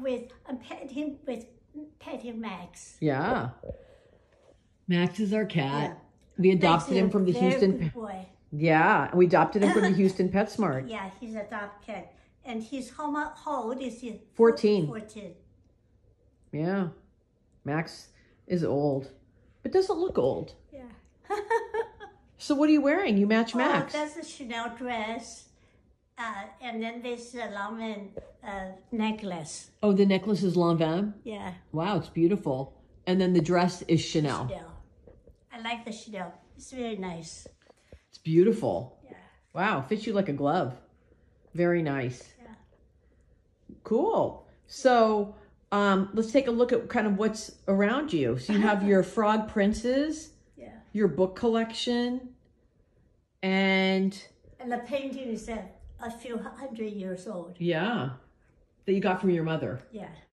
With, I'm petting with petting Max. Yeah. Max is our cat. Yeah. We adopted him from the Houston. boy. Yeah, we adopted him from the Houston PetSmart. Yeah, he's a dog cat. And he's how much, how old is he? 14. 14. Yeah. Max is old, but doesn't look old. Yeah. So what are you wearing? You match oh, Max. Oh, that's a Chanel dress. Uh, and then this uh, Longman uh, necklace. Oh, the necklace is Lanvin. Yeah, Wow, it's beautiful. And then the dress is Chanel. Chanel. I like the Chanel. It's very nice. It's beautiful. Yeah. Wow, fits you like a glove. Very nice. Yeah. Cool. So um, let's take a look at kind of what's around you. So you have your frog princes, Yeah. your book collection, and And the painting is uh, a few hundred years old. yeah, that you got from your mother. Yeah.